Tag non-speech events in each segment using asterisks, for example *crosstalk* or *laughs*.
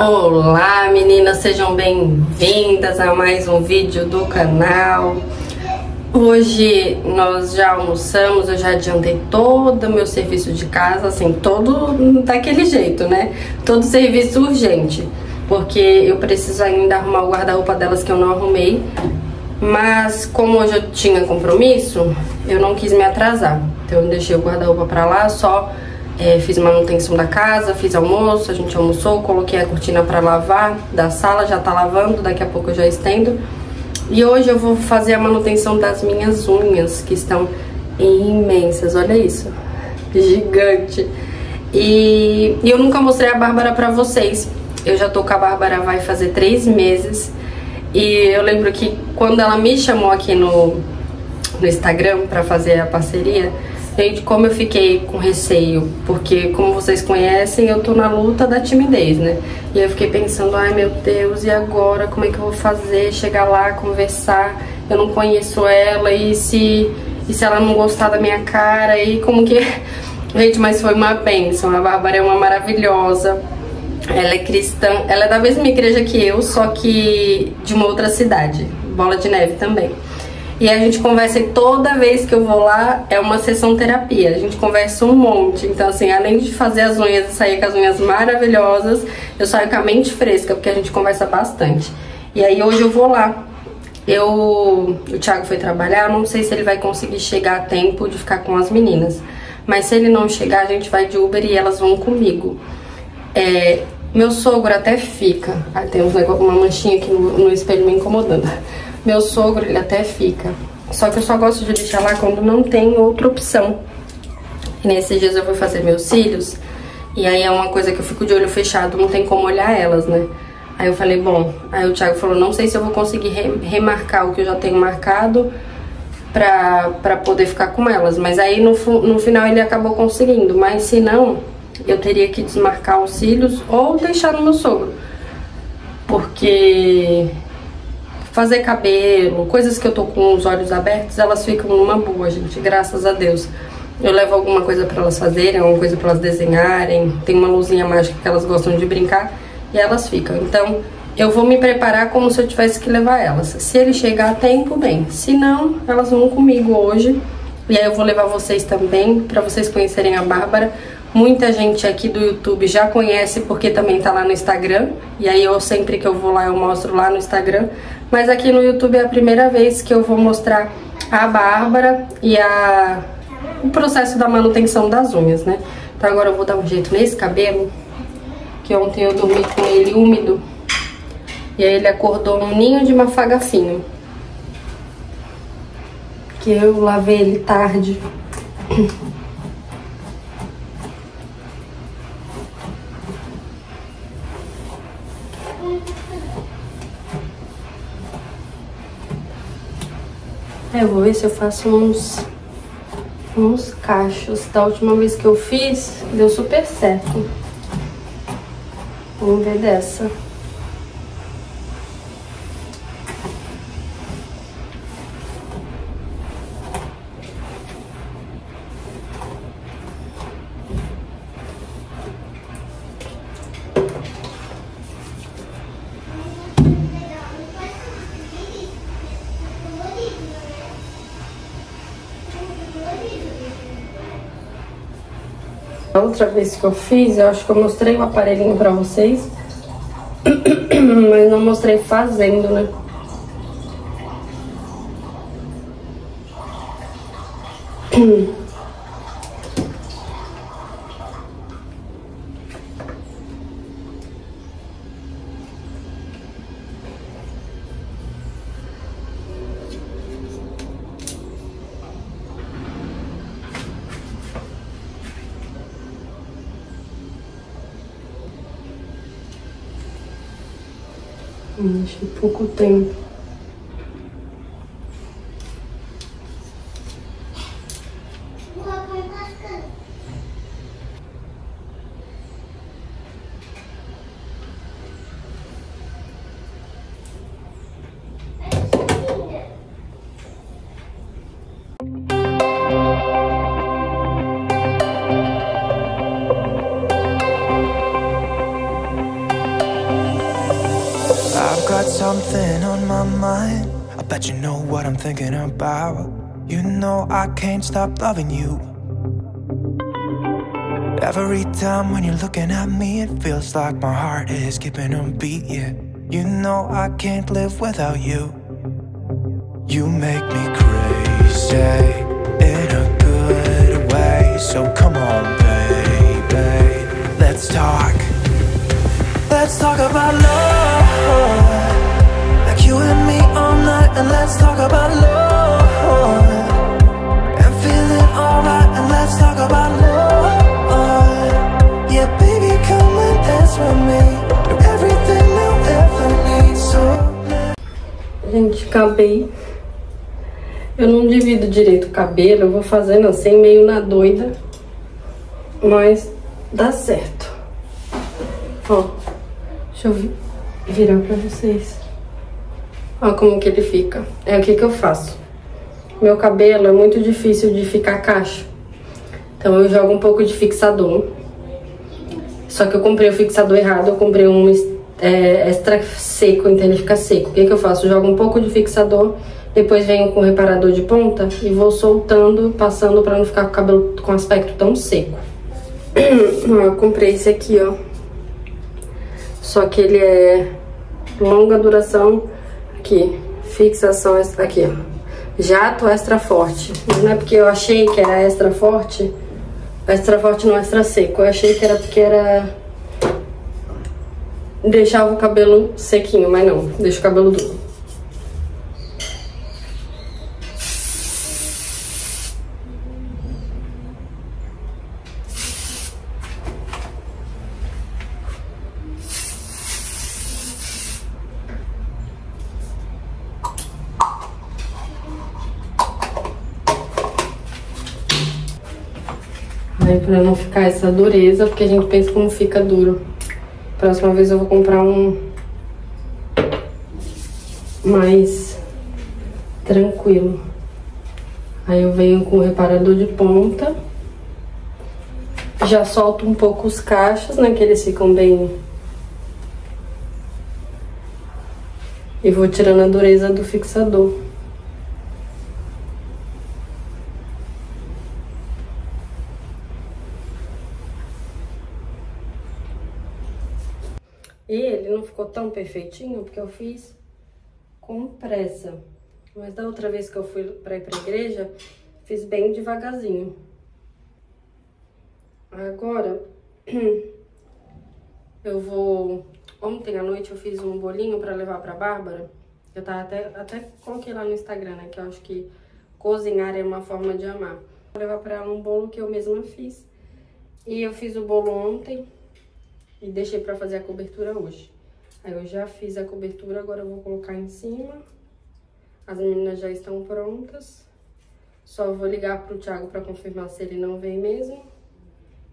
Olá meninas, sejam bem-vindas a mais um vídeo do canal. Hoje nós já almoçamos, eu já adiantei todo o meu serviço de casa, assim, todo daquele jeito, né? Todo serviço urgente, porque eu preciso ainda arrumar o guarda-roupa delas que eu não arrumei. Mas como hoje eu tinha compromisso, eu não quis me atrasar. Então eu deixei o guarda-roupa pra lá, só é, fiz manutenção da casa, fiz almoço, a gente almoçou, coloquei a cortina pra lavar da sala, já tá lavando, daqui a pouco eu já estendo. E hoje eu vou fazer a manutenção das minhas unhas, que estão imensas, olha isso, *laughs* gigante. E, e eu nunca mostrei a Bárbara pra vocês. Eu já tô com a Bárbara vai fazer três meses. E eu lembro que quando ela me chamou aqui no, no Instagram pra fazer a parceria, gente, como eu fiquei com receio, porque como vocês conhecem, eu tô na luta da timidez, né? E eu fiquei pensando, ai meu Deus, e agora? Como é que eu vou fazer? Chegar lá, conversar, eu não conheço ela, e se, e se ela não gostar da minha cara, e como que. *laughs* Gente, mas foi uma bênção. A Bárbara é uma maravilhosa. Ela é cristã, ela é da mesma igreja que eu, só que de uma outra cidade, Bola de Neve também. E a gente conversa e toda vez que eu vou lá é uma sessão terapia. A gente conversa um monte. Então, assim, além de fazer as unhas e sair com as unhas maravilhosas, eu saio com a mente fresca, porque a gente conversa bastante. E aí hoje eu vou lá. Eu, o Thiago foi trabalhar, não sei se ele vai conseguir chegar a tempo de ficar com as meninas. Mas se ele não chegar, a gente vai de Uber e elas vão comigo. É, meu sogro até fica. Ah, tem uns uma manchinha aqui no, no espelho me incomodando. Meu sogro, ele até fica. Só que eu só gosto de deixar lá quando não tem outra opção. E nesses dias eu vou fazer meus cílios. E aí é uma coisa que eu fico de olho fechado, não tem como olhar elas, né? Aí eu falei, bom. Aí o Thiago falou, não sei se eu vou conseguir re remarcar o que eu já tenho marcado pra, pra poder ficar com elas. Mas aí no, no final ele acabou conseguindo. Mas se não, eu teria que desmarcar os cílios ou deixar no meu sogro. Porque fazer cabelo, coisas que eu tô com os olhos abertos, elas ficam numa boa, gente, graças a Deus. Eu levo alguma coisa para elas fazerem, alguma coisa para elas desenharem, tem uma luzinha mágica que elas gostam de brincar e elas ficam. Então, eu vou me preparar como se eu tivesse que levar elas. Se ele chegar a tempo, bem. Se não, elas vão comigo hoje. E aí eu vou levar vocês também, para vocês conhecerem a Bárbara. Muita gente aqui do YouTube já conhece porque também tá lá no Instagram. E aí eu sempre que eu vou lá eu mostro lá no Instagram. Mas aqui no YouTube é a primeira vez que eu vou mostrar a Bárbara e a... o processo da manutenção das unhas, né? Então agora eu vou dar um jeito nesse cabelo, que ontem eu dormi com ele úmido. E aí ele acordou um ninho de mafagafinho. Que eu lavei ele tarde. *clears throat* eu vou ver se eu faço uns, uns cachos. Da última vez que eu fiz, deu super certo. Vamos ver dessa. Outra vez que eu fiz, eu acho que eu mostrei o aparelhinho pra vocês. *clears throat* Mas não mostrei fazendo, né? Achei pouco tempo. Know I can't stop loving you. Every time when you're looking at me, it feels like my heart is skipping a beat. Yeah, you know I can't live without you. You make me crazy in a good way. So come on, baby, let's talk. Let's talk about love, like you and me all night, and let's talk about love Gente, acabei. Eu não divido direito o cabelo, eu vou fazendo assim, meio na doida. Mas dá certo. Ó, deixa eu vi- virar pra vocês. Ó como que ele fica. É o que que eu faço. Meu cabelo é muito difícil de ficar cacho. Então eu jogo um pouco de fixador. Só que eu comprei o fixador errado, eu comprei um é, extra seco, então ele fica seco. O que, que eu faço? Eu jogo um pouco de fixador, depois venho com o reparador de ponta e vou soltando, passando pra não ficar com o cabelo com aspecto tão seco. *clears throat* Eu comprei esse aqui, ó. Só que ele é longa duração, aqui, fixação, aqui, ó. Jato extra forte. Mas não é porque eu achei que era extra forte, extra forte não extra seco. Eu achei que era porque era deixava o cabelo sequinho, mas não, deixa o cabelo duro. Aí pra dureza, porque a gente pensa como fica duro. Próxima vez eu vou comprar um mais tranquilo. Aí eu venho com o reparador de ponta. Já solto um pouco os cachos, né? Que eles ficam bem... E vou tirando a dureza do fixador. Ele não ficou tão perfeitinho porque eu fiz com pressa. Mas da outra vez que eu fui pra ir pra igreja, fiz bem devagarzinho. Agora, *clears throat* eu vou... Ontem à noite eu fiz um bolinho pra levar pra Bárbara. Eu tava até, até coloquei lá no Instagram, né? Que eu acho que cozinhar é uma forma de amar. Vou levar pra ela um bolo que eu mesma fiz. E eu fiz o bolo ontem e deixei pra fazer a cobertura hoje. Aí eu já fiz a cobertura, agora eu vou colocar em cima. As meninas já estão prontas. Só vou ligar pro Thiago pra confirmar se ele não vem mesmo.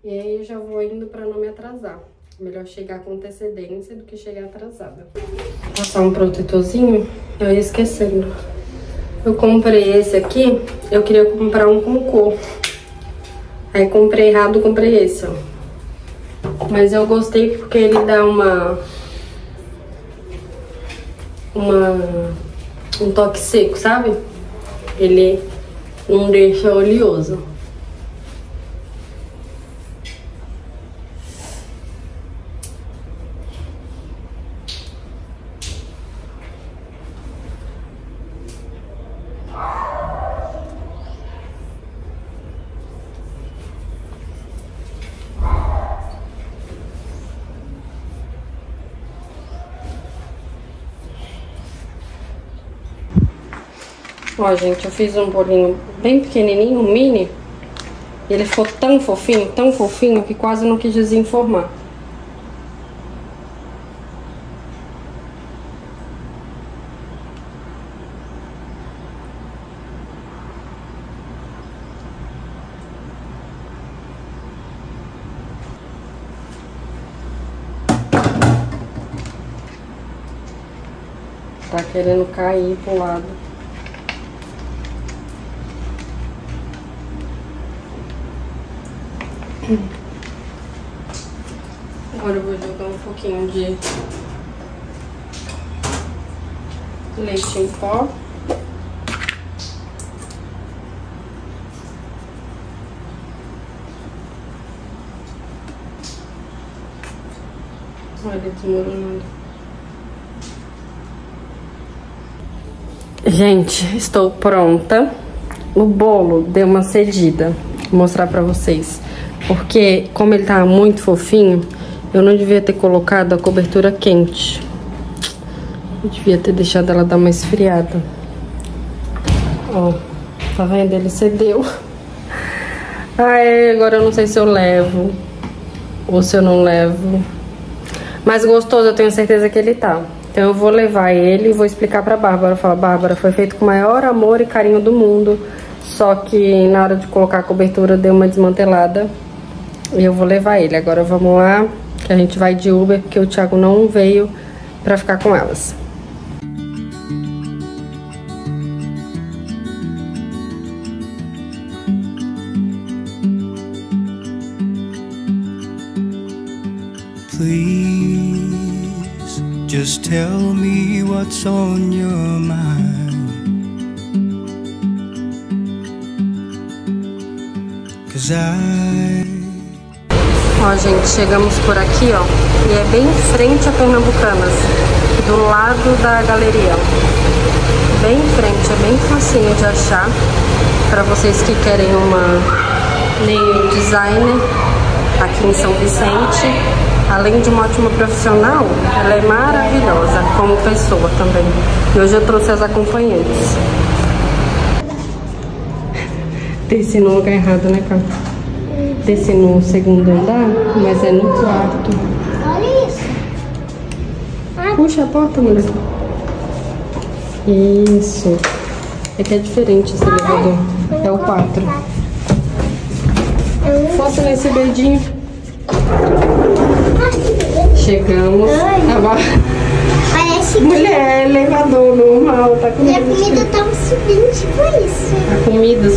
E aí eu já vou indo pra não me atrasar. Melhor chegar com antecedência do que chegar atrasada. Passar um protetorzinho, eu ia esquecendo. Eu comprei esse aqui, eu queria comprar um com cor. Aí comprei errado, comprei esse, ó. Mas eu gostei porque ele dá uma... Uma... Um toque seco, sabe? Ele não deixa oleoso. Ó, gente, eu fiz um bolinho bem pequenininho, mini. E ele ficou tão fofinho, tão fofinho, que quase não quis desenformar. Tá querendo cair pro lado. Agora eu vou jogar um pouquinho de leite em pó. Olha, desmoronando. Gente, estou pronta. O bolo deu uma cedida. Vou mostrar pra vocês. Porque, como ele tava muito fofinho, eu não devia ter colocado a cobertura quente. Eu devia ter deixado ela dar uma esfriada. Ó, tá vendo? Ele cedeu. Ai, agora eu não sei se eu levo ou se eu não levo. Mas gostoso, eu tenho certeza que ele tá. Então eu vou levar ele e vou explicar pra Bárbara. Falar, Bárbara, foi feito com o maior amor e carinho do mundo. Só que na hora de colocar a cobertura deu uma desmantelada. E eu vou levar ele. Agora vamos lá, que a gente vai de Uber, porque o Thiago não veio pra ficar com elas. Please just tell me what's on your mind. Cause I Ó, gente, chegamos por aqui, ó. E é bem em frente a Pernambucanas. Do lado da galeria. Bem em frente, é bem facinho de achar. Pra vocês que querem uma nail designer aqui em São Vicente. Além de uma ótima profissional, ela é maravilhosa como pessoa também. E hoje eu trouxe as acompanhantes. Desci no lugar errado, né, cara? Desci no segundo andar, mas é no quarto. Olha isso. Puxa a porta, mulher. Isso. É que é diferente esse elevador. É o 4. Foto nesse beijinho. Chegamos. Tá bom. Mulher, elevador normal. Tá com a comida tá subindo, tipo isso. A comida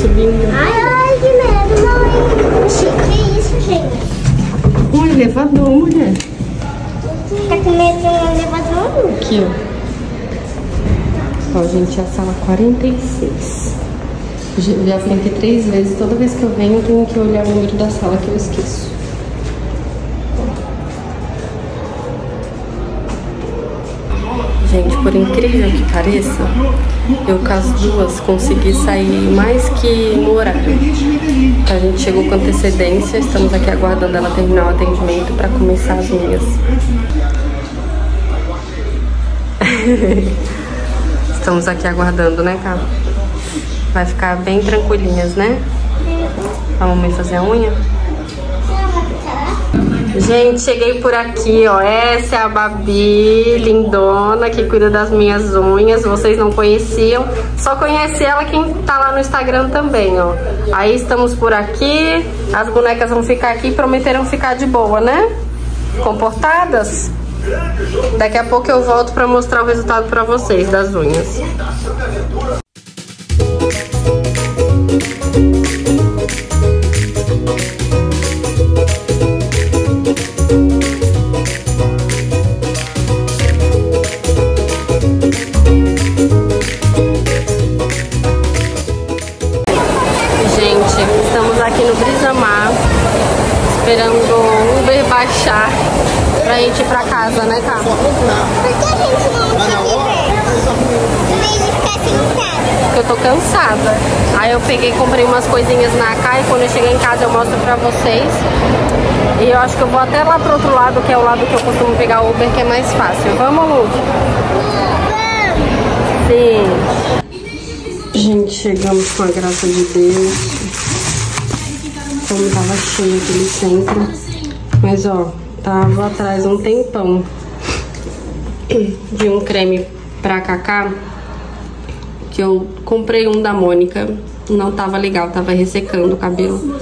Aqui, ó. Ó, gente, é a sala 46. Já vim aqui três vezes. Toda vez que eu venho, eu tenho que olhar o número da sala que eu esqueço. Gente, por incrível que pareça, eu com as duas consegui sair mais que no horário. A gente chegou com antecedência, estamos aqui aguardando ela terminar o atendimento para começar as unhas. *laughs* Estamos aqui aguardando, né, Cá? Vai ficar bem tranquilinhas, né? A mamãe fazer a unha? Gente, cheguei por aqui, ó. Essa é a Babi, lindona, que cuida das minhas unhas. Vocês não conheciam. Só conhece ela quem tá lá no Instagram também, ó. Aí estamos por aqui. As bonecas vão ficar aqui. Prometeram ficar de boa, né? Comportadas? Daqui a pouco eu volto pra mostrar o resultado pra vocês das unhas. Gente, estamos aqui no Brisamar, esperando o Uber baixar pra gente ir pra casa, né, Cá? Por que a gente não. Porque eu tô cansada. Aí eu peguei comprei umas coisinhas na Cá e quando eu chegar em casa eu mostro pra vocês. E eu acho que eu vou até lá pro outro lado, que é o lado que eu costumo pegar Uber, que é mais fácil. Vamos, Lu? Sim. Gente, chegamos com a graça de Deus. Como tava cheio aquele centro. Mas ó, tava atrás um tempão de um creme pra cacá. Que eu comprei um da Mônica. Não tava legal, tava ressecando o cabelo.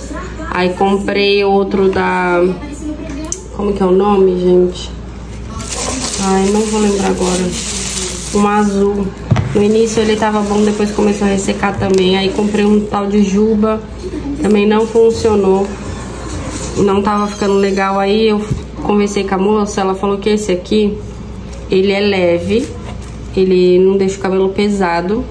Aí comprei outro da. Como que é o nome, gente? Ai, não vou lembrar agora. Um azul. No início ele tava bom, depois começou a ressecar também. Aí comprei um tal de Juba. Também não funcionou. Não tava ficando legal. Aí eu conversei com a moça, ela falou que esse aqui, ele é leve. Ele não deixa o cabelo pesado.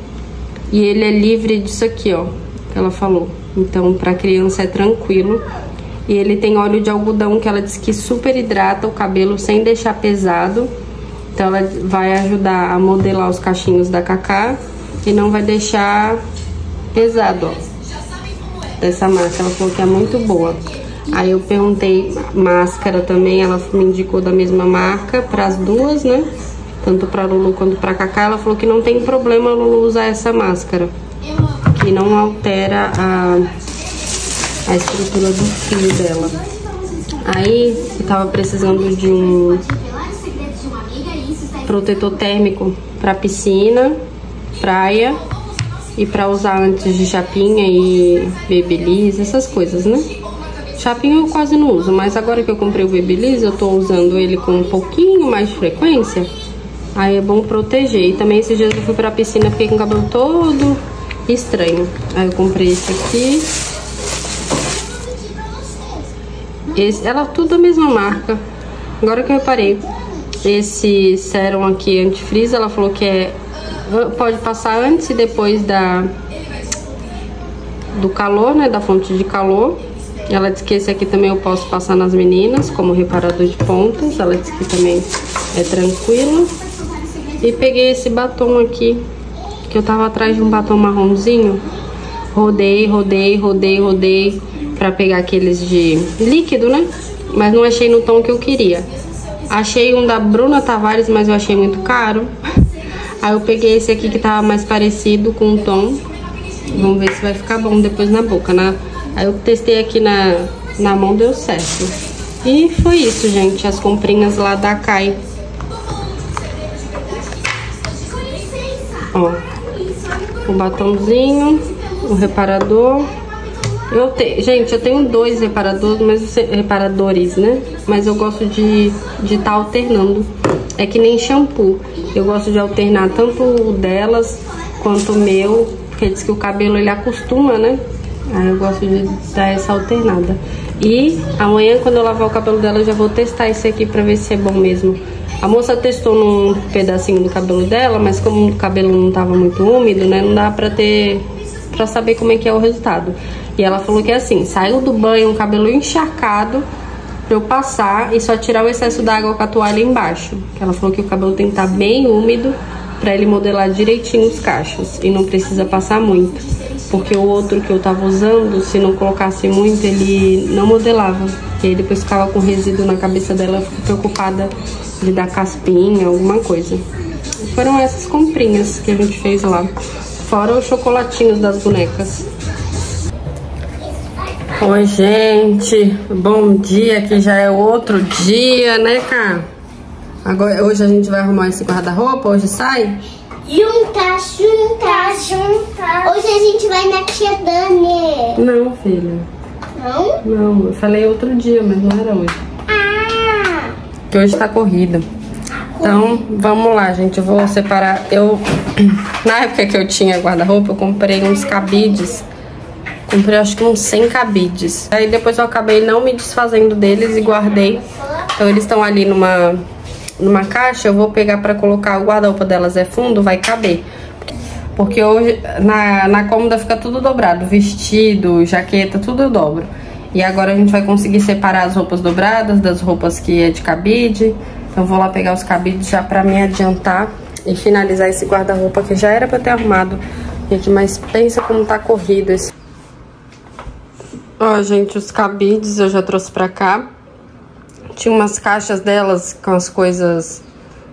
E ele é livre disso aqui, ó. Que ela falou. Então, pra criança é tranquilo. E ele tem óleo de algodão que ela diz que super hidrata o cabelo sem deixar pesado. Então ela vai ajudar a modelar os cachinhos da Cacá e não vai deixar pesado, ó. Dessa marca, ela falou que é muito boa. Aí eu perguntei máscara também, ela me indicou da mesma marca para as duas, né? Tanto para Lulu quanto para Cacá. Ela falou que não tem problema a Lulu usar essa máscara, que não altera a a estrutura do fio dela. Aí eu tava precisando de um protetor térmico para piscina, praia e para usar antes de chapinha e babyliss, essas coisas, né? Chapinha eu quase não uso, mas agora que eu comprei o babyliss, eu tô usando ele com um pouquinho mais de frequência. Aí é bom proteger. E também esses dias eu fui pra piscina, fiquei com o cabelo todo estranho. Aí eu comprei esse aqui. Esse, ela tudo a mesma marca. Agora que eu reparei. Esse sérum aqui antifreeze, ela falou que é pode passar antes e depois da do calor, né, da fonte de calor. Ela disse que esse aqui também eu posso passar nas meninas como reparador de pontas. Ela disse que também é tranquilo. E peguei esse batom aqui, que eu tava atrás de um batom marronzinho. Rodei, rodei, rodei, rodei pra pegar aqueles de líquido, né? Mas não achei no tom que eu queria. Achei um da Bruna Tavares, mas eu achei muito caro. Aí eu peguei esse aqui que tava mais parecido com o tom. Vamos ver se vai ficar bom depois na boca, né? Aí eu testei aqui na, na mão, deu certo. E foi isso, gente, as comprinhas lá da Kai. Ó, o batomzinho, o reparador. Eu tenho, gente, eu tenho dois reparadores, mas reparadores, né? Mas eu gosto de de estar tá alternando. É que nem shampoo. Eu gosto de alternar tanto o delas quanto o meu, porque diz que o cabelo ele acostuma, né? Aí eu gosto de dar essa alternada. E amanhã quando eu lavar o cabelo dela, eu já vou testar esse aqui pra ver se é bom mesmo. A moça testou num pedacinho do cabelo dela, mas como o cabelo não tava muito úmido, né? Não dá pra ter para saber como é que é o resultado. E ela falou que é assim, saiu do banho, o cabelo encharcado, pra eu passar e só tirar o excesso d'água com a toalha embaixo. Ela falou que o cabelo tem que estar tá bem úmido para ele modelar direitinho os cachos e não precisa passar muito. Porque o outro que eu tava usando, se não colocasse muito, ele não modelava. E aí depois ficava com resíduo na cabeça dela, eu fico preocupada de dar caspinha, alguma coisa. E foram essas comprinhas que a gente fez lá. Fora os chocolatinhos das bonecas. Oi, gente. Bom dia, que já é outro dia, né, Cá? Agora, hoje a gente vai arrumar esse guarda-roupa? Hoje sai? Junta, junta, junta. Hoje a gente vai na tia Dani. Não, filha. Não? Não, eu falei outro dia, mas não era hoje. Ah! Que hoje tá corrida. Então, vamos lá, gente. Eu vou separar. Eu, *clears throat* na época que eu tinha guarda-roupa, eu comprei uns cabides. Comprei acho que uns 100 cabides. Aí depois eu acabei não me desfazendo deles e guardei. Então eles estão ali numa, numa caixa. Eu vou pegar pra colocar. O guarda-roupa delas é fundo, vai caber. Porque hoje na, na cômoda fica tudo dobrado. Vestido, jaqueta, tudo eu dobro. E agora a gente vai conseguir separar as roupas dobradas das roupas que é de cabide. Então vou lá pegar os cabides já pra me adiantar e finalizar esse guarda-roupa que já era pra ter arrumado. Gente, mas pensa como tá corrido esse... Ó, gente, os cabides eu já trouxe pra cá. Tinha umas caixas delas com as coisas...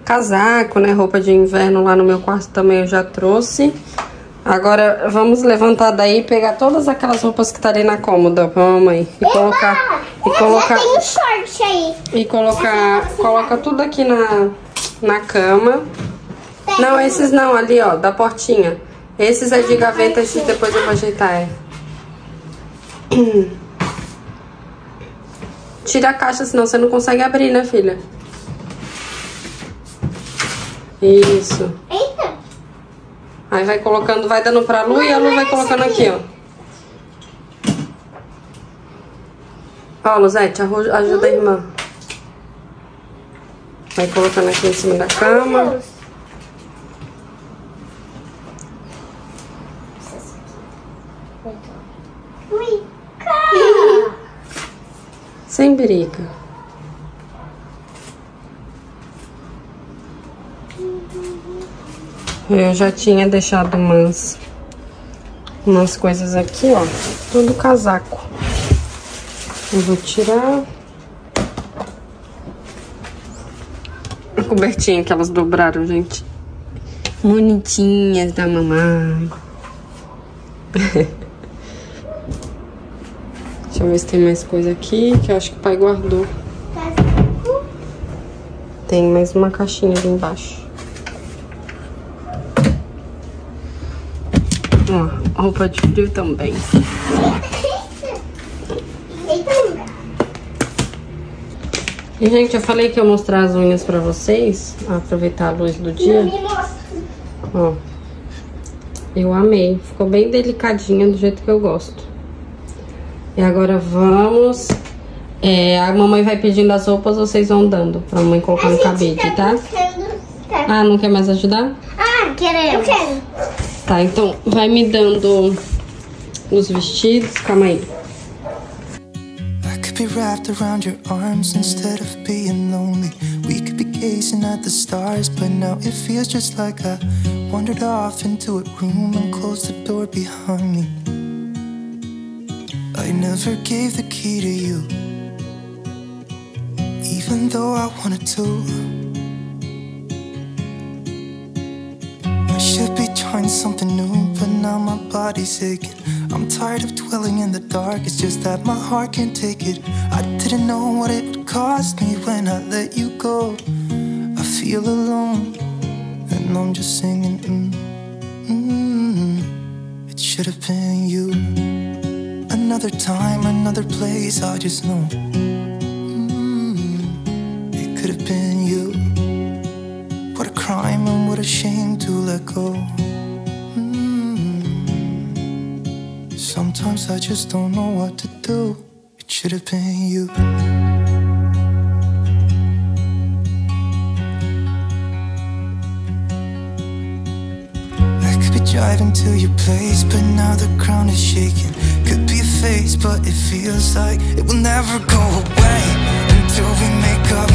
Casaco, né? Roupa de inverno lá no meu quarto também eu já trouxe. Agora vamos levantar daí e pegar todas aquelas roupas que tá ali na cômoda, mamãe. E colocar e colocar. Tem um short aí. E colocar. Coloca tudo aqui na, na cama. Não, esses não, ali, ó, da portinha. Esses é de gaveta, esses depois eu vou ajeitar. É. *clears throat* Tira a caixa, senão você não consegue abrir, né, filha? Isso. Eita. Aí vai colocando, vai dando pra Lu e a Lu vai colocando aqui, ó. Ó, Luzete, ajuda a irmã. Vai colocando aqui em cima da cama. Sem briga. Eu já tinha deixado umas, umas coisas aqui, ó. Tudo casaco. Eu vou tirar. A cobertinha que elas dobraram, gente. Bonitinhas da mamãe. *laughs* Deixa eu ver se tem mais coisa aqui, que eu acho que o pai guardou. Tem mais uma caixinha ali embaixo. Ó, roupa de frio também. E, gente, eu falei que ia mostrar as unhas pra vocês. Aproveitar a luz do dia. Ó. Eu amei. Ficou bem delicadinha, do jeito que eu gosto. E agora vamos... É, a mamãe vai pedindo as roupas, vocês vão dando pra mamãe colocar no cabide, tá? Ah, não quer mais ajudar? Ah, queremos. Eu quero. Tá, então vai me dando os vestidos. Calma aí. I could be wrapped around your arms instead of being lonely. We could be gazing at the stars, but now it feels just like I wandered off into a room and closed the door behind me. I never gave the key to you, even though I wanted to. I should be trying something new, but now my body's aching. I'm tired of dwelling in the dark, it's just that my heart can't take it. I didn't know what it would cost me when I let you go. I feel alone, and I'm just singing. Mm, mm, it should have been you. Another time, another place, I just know. Mm, it could have been you. What a crime and what a shame to let go. Mm. Sometimes I just don't know what to do. It should have been you. I could be driving to your place, but now the ground is shaking. Face, but it feels like it will never go away until we make up.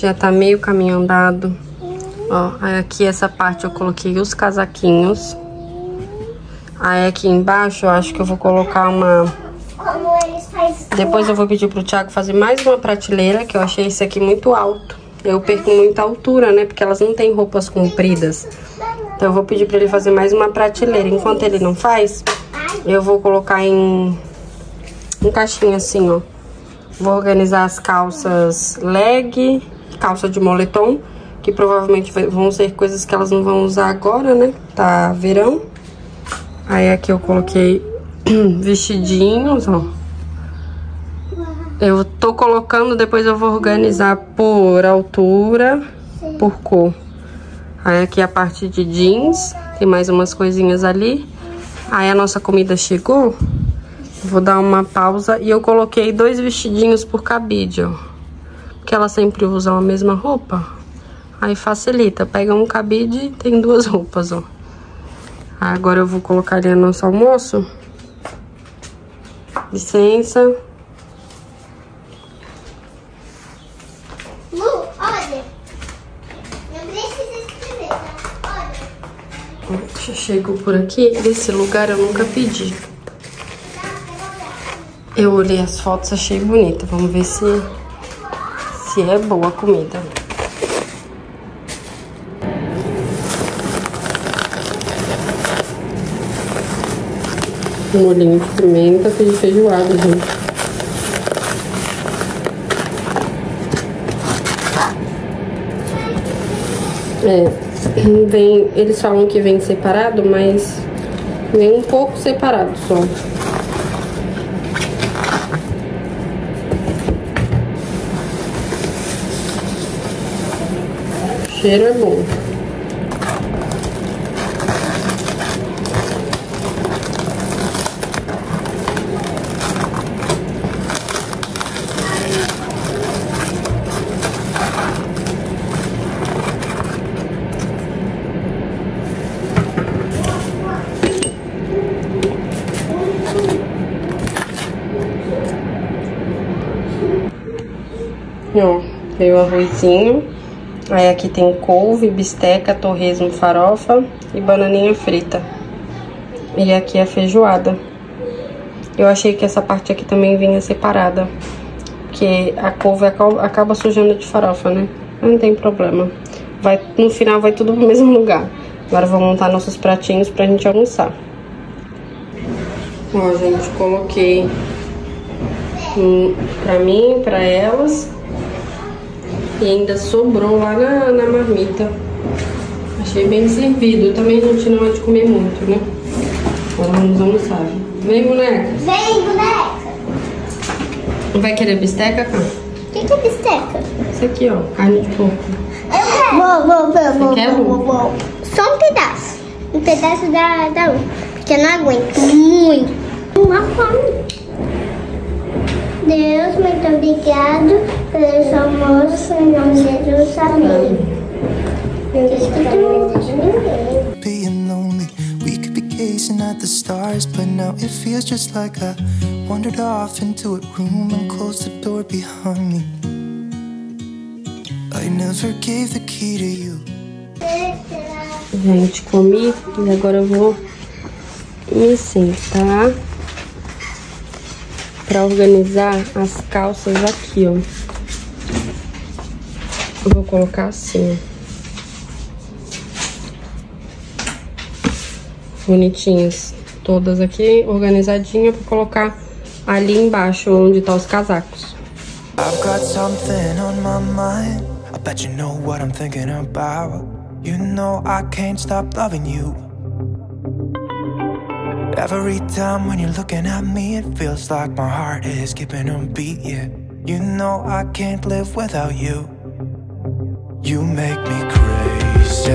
Já tá meio caminho andado. Ó, aí aqui essa parte eu coloquei os casaquinhos. Aí aqui embaixo eu acho que eu vou colocar uma... Depois eu vou pedir pro Thiago fazer mais uma prateleira, que eu achei esse aqui muito alto. Eu perco muita altura, né? Porque elas não têm roupas compridas. Então eu vou pedir pra ele fazer mais uma prateleira. Enquanto ele não faz, eu vou colocar em... Um caixinha assim, ó. Vou organizar as calças leg, calça de moletom, que provavelmente vão ser coisas que elas não vão usar agora, né? Tá verão. Aí aqui eu coloquei *clears throat* vestidinhos, ó. Eu tô colocando, depois eu vou organizar por altura, por cor. Aí aqui a parte de jeans, tem mais umas coisinhas ali. Aí a nossa comida chegou. Vou dar uma pausa e eu coloquei dois vestidinhos por cabide, ó. Porque elas sempre usam a mesma roupa. Aí facilita, pega um cabide e tem duas roupas, ó. Agora eu vou colocar ali o nosso almoço. Licença. Lu, olha. Não precisa escrever, tá? Olha. Chego por aqui, desse lugar eu nunca pedi. Eu olhei as fotos, achei bonita. Vamos ver se, se é boa a comida. Molhinho de pimenta, pedi feijoada, gente. É, vem, eles falam que vem separado, mas vem um pouco separado só. Cheiro é bom. Ó, veio o arrozinho. Aí aqui tem couve, bisteca, torresmo, farofa e bananinha frita. E aqui é a feijoada. Eu achei que essa parte aqui também vinha separada. Porque a couve acaba sujando de farofa, né? Não tem problema. Vai, no final vai tudo no *laughs* mesmo lugar. Agora vou montar nossos pratinhos pra gente almoçar. Ó, gente, coloquei pra mim, pra elas. E ainda sobrou lá na, na marmita. Achei bem servido. Também a gente não é de comer muito, né? Agora vamos almoçar. Vem, boneca. Vem, boneca. Vai querer bisteca, cara? O que, que é bisteca? Isso aqui, ó. Carne de porco. Eu quero. Vou, vou, vou, vou, quer, vou, vou, vou. Só um pedaço. Um pedaço da, da um. Porque eu não aguento muito. Uma fome. Deus, muito obrigado por esse almoço em nome de Jesus. Amém. being lonely. We could be gazing at the stars, but now it feels just like I wandered off into a room and closed the door behind me. I never gave the key to you. Gente, comi e agora eu vou me sentar pra organizar as calças aqui, ó. Eu vou colocar assim. Bonitinhas. Todas aqui, organizadinha pra colocar ali embaixo, onde tá os casacos. I've got something on my mind. I bet you know what I'm thinking about. You know I can't stop loving you. Every time when you're looking at me, it feels like my heart is skipping a beat. Yeah, you know I can't live without you. You make me crazy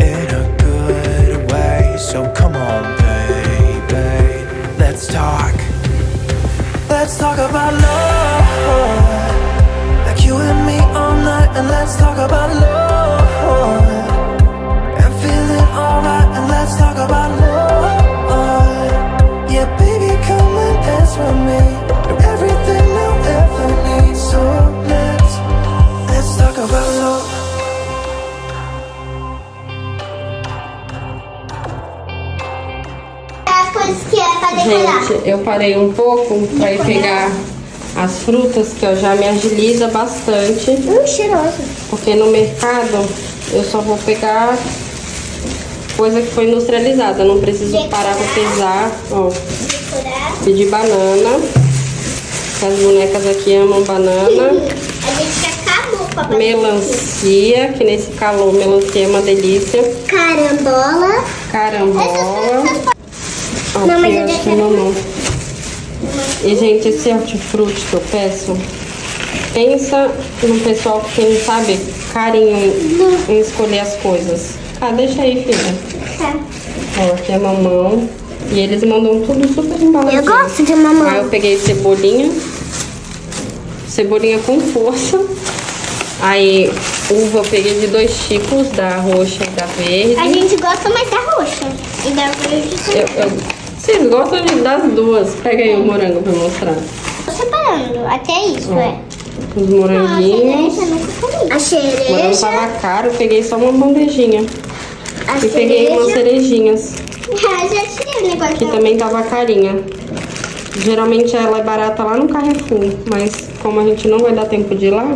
in a good way. So come on, baby, let's talk. Let's talk about love. Like you and me all night, and let's talk about love. And feeling alright, and let's talk about love. Gente, eu parei um pouco pra ir pegar as frutas, que eu já me agiliza bastante. Hum, cheiroso. Porque no mercado eu só vou pegar coisa que foi industrializada. Não preciso parar pra pesar. Ó. pedi banana. As bonecas aqui amam banana. A gente acabou com a banana. Melancia, que nesse calor melancia é uma delícia. Carambola. Carambola. Ó, Não, mas eu acho mamão. E, gente, esse hortifruti que eu peço, pensa no pessoal que tem, sabe, carinho em escolher as coisas. Ah, deixa aí, filha. Tá. Ó, aqui é mamão. E eles mandam tudo super embaladinho. Eu gosto de Aí mamão. eu peguei cebolinha. Cebolinha com força. Aí, uva eu peguei de dois tipos, da roxa e da verde. A gente gosta mais da roxa. E da verde. Eu, eu- vocês gostam de- das duas? Pega aí o morango pra mostrar. Tô separando. Até isso, é. Os moranguinhos. A O morango cereja. tava caro, eu peguei só uma bandejinha. A E peguei umas cereja. cerejinhas, Ah, já tirei o negócio. que também tava carinha. Geralmente ela é barata lá no Carrefour, mas como a gente não vai dar tempo de ir lá,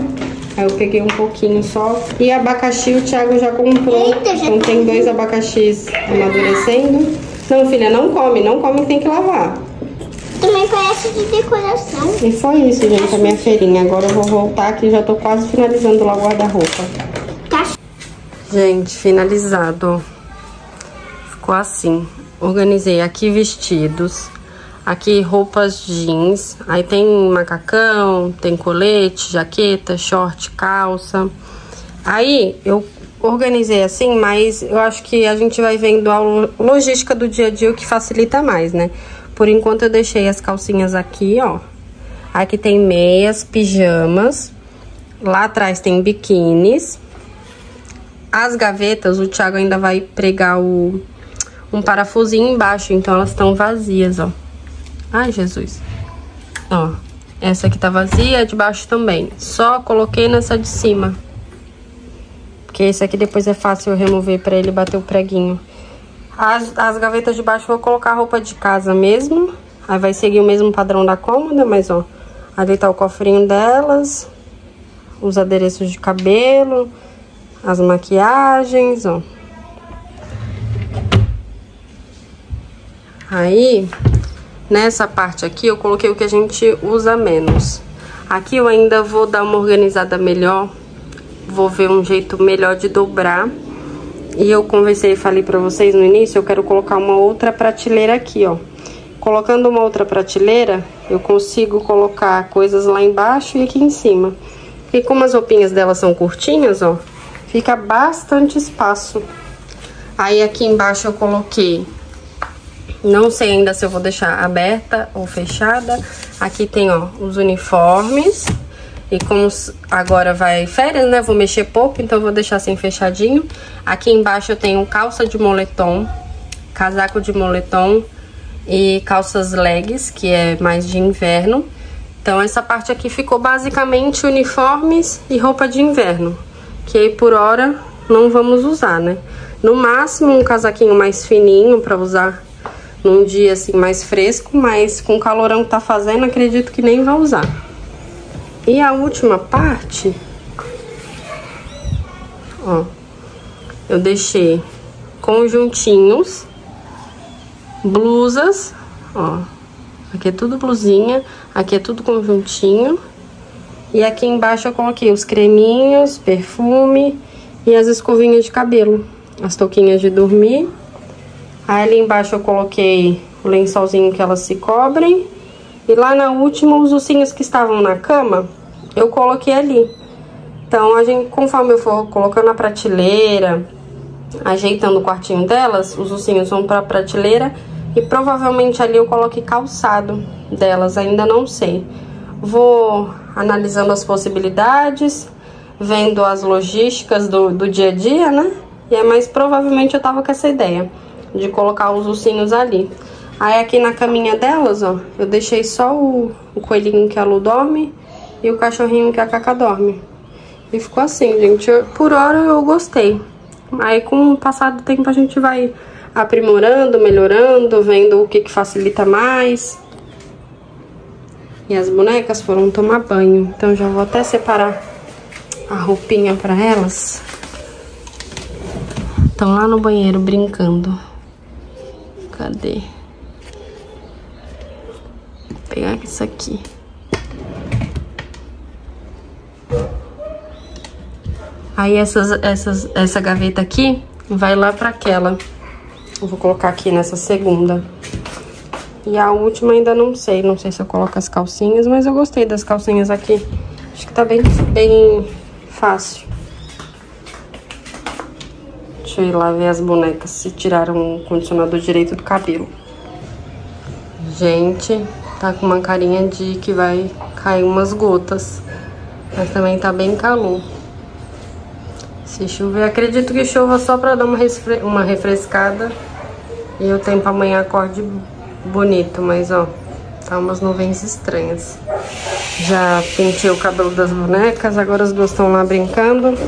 aí eu peguei um pouquinho só. E abacaxi o Thiago já comprou. Eita, já então tem dois abacaxis amadurecendo. Não, filha, não come, não come, tem que lavar. Também parece de decoração. E foi isso, gente, a minha feirinha. Agora eu vou voltar que já tô quase finalizando lá o guarda-roupa. Tá. Gente, finalizado. Ficou assim. Organizei aqui vestidos, aqui roupas jeans, aí tem macacão, tem colete, jaqueta, short, calça. Aí eu organizei assim, mas eu acho que a gente vai vendo a logística do dia a dia o que facilita mais, né? Por enquanto eu deixei as calcinhas aqui, ó. Aqui tem meias, pijamas. Lá atrás tem biquínis. As gavetas, o Thiago ainda vai pregar o, um parafusinho embaixo, então elas estão vazias, ó. Ai, Jesus. Ó, essa aqui tá vazia, de baixo também. Só coloquei nessa de cima. Porque esse aqui depois é fácil eu remover pra ele bater o preguinho. As, as gavetas de baixo eu vou colocar roupa de casa mesmo. Aí vai seguir o mesmo padrão da cômoda, mas ó, ali tá o cofrinho delas. Os adereços de cabelo, as maquiagens, ó. Aí, Nessa parte aqui eu coloquei o que a gente usa menos. Aqui eu ainda vou dar uma organizada melhor, vou ver um jeito melhor de dobrar. E eu conversei e falei pra vocês no início, eu quero colocar uma outra prateleira aqui, ó. Colocando uma outra prateleira, eu consigo colocar coisas lá embaixo e aqui em cima. E como as roupinhas delas são curtinhas, ó, fica bastante espaço. Aí aqui embaixo eu coloquei não sei ainda se eu vou deixar aberta ou fechada. Aqui tem, ó, os uniformes. E como agora vai férias, né? Vou mexer pouco, então vou deixar assim fechadinho. Aqui embaixo eu tenho calça de moletom, casaco de moletom e calças legs, que é mais de inverno. Então essa parte aqui ficou basicamente uniformes e roupa de inverno. Que aí por hora não vamos usar, né? No máximo um casaquinho mais fininho pra usar num dia assim mais fresco, mas com o calorão que tá fazendo, acredito que nem vai usar. E a última parte, ó, eu deixei conjuntinhos, blusas, ó, aqui é tudo blusinha, aqui é tudo conjuntinho. E aqui embaixo eu coloquei os creminhos, perfume e as escovinhas de cabelo, as touquinhas de dormir Aí ali embaixo eu coloquei o lençolzinho que elas se cobrem. E lá na última, os ursinhos que estavam na cama, eu coloquei ali. Então, a gente, conforme eu for colocando na prateleira, ajeitando o quartinho delas, os ursinhos vão pra prateleira. E provavelmente ali eu coloque calçado delas, ainda não sei. Vou analisando as possibilidades, vendo as logísticas do, do dia a dia, né? E é mais provavelmente eu tava com essa ideia de colocar os ursinhos ali. Aí aqui na caminha delas, ó, eu deixei só o, o coelhinho que a Lu dorme e o cachorrinho que a Cacá dorme. E ficou assim, gente. Eu, por hora eu gostei. Aí com o passar do tempo a gente vai aprimorando, melhorando, vendo o que, que facilita mais. E as bonecas foram tomar banho. Então já vou até separar a roupinha pra elas. Estão lá no banheiro brincando. Cadê? Vou pegar isso aqui. Aí essas, essas, essa gaveta aqui vai lá pra aquela. Eu vou colocar aqui nessa segunda. E a última ainda não sei. Não sei se eu coloco as calcinhas, mas eu gostei das calcinhas aqui. Acho que tá bem, bem fácil. Deixa eu ir lá ver as bonecas se tiraram o condicionador direito do cabelo. Gente, tá com uma carinha de que vai cair umas gotas. Mas também tá bem calor. Se chover, acredito que chova só pra dar uma, uma refrescada. E o tempo amanhã acorde bonito, mas ó, tá umas nuvens estranhas. Já pentei o cabelo das bonecas, agora as duas estão lá brincando.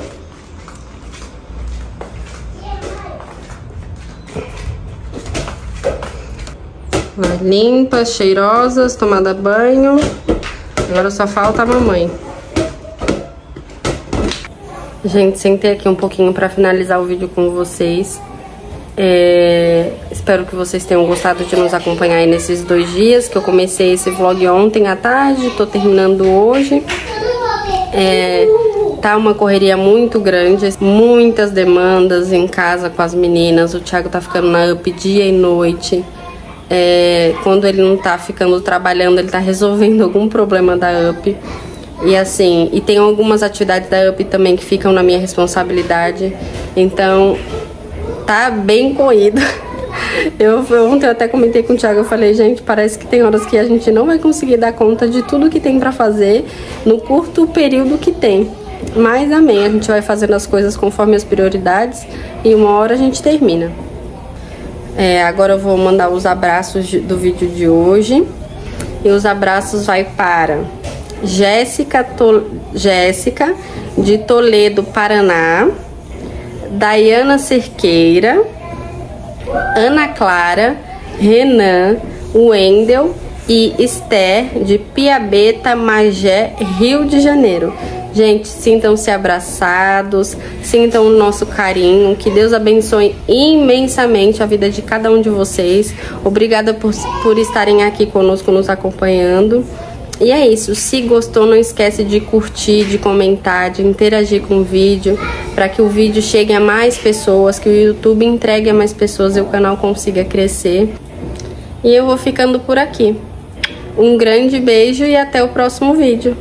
Limpas, cheirosas, tomada banho. Agora só falta a mamãe. Gente, sentei aqui um pouquinho pra finalizar o vídeo com vocês. É, espero que vocês tenham gostado de nos acompanhar aí nesses dois dias, que eu comecei esse vlog ontem à tarde, tô terminando hoje. É, tá uma correria muito grande, muitas demandas em casa com as meninas, o Thiago tá ficando na UP dia e noite. É, quando ele não tá ficando trabalhando, ele tá resolvendo algum problema da UP. E assim, e tem algumas atividades da UP também que ficam na minha responsabilidade. Então, tá bem corrido. *laughs* Eu ontem eu até comentei com o Thiago, eu falei, gente, parece que tem horas que a gente não vai conseguir dar conta de tudo que tem para fazer no curto período que tem. Mas amém, a gente vai fazendo as coisas conforme as prioridades e uma hora a gente termina. É, agora eu vou mandar os abraços do vídeo de hoje. E os abraços vai para Jéssica, to... Jéssica de Toledo, Paraná. Dayana Cerqueira. Ana Clara, Renan, Wendel e Esther de Piabeta, Magé, Rio de Janeiro. Gente, sintam-se abraçados, sintam o nosso carinho, que Deus abençoe imensamente a vida de cada um de vocês. Obrigada por, por estarem aqui conosco, nos acompanhando. E é isso, se gostou, não esquece de curtir, de comentar, de interagir com o vídeo, para que o vídeo chegue a mais pessoas, que o YouTube entregue a mais pessoas e o canal consiga crescer. E eu vou ficando por aqui. Um grande beijo e até o próximo vídeo.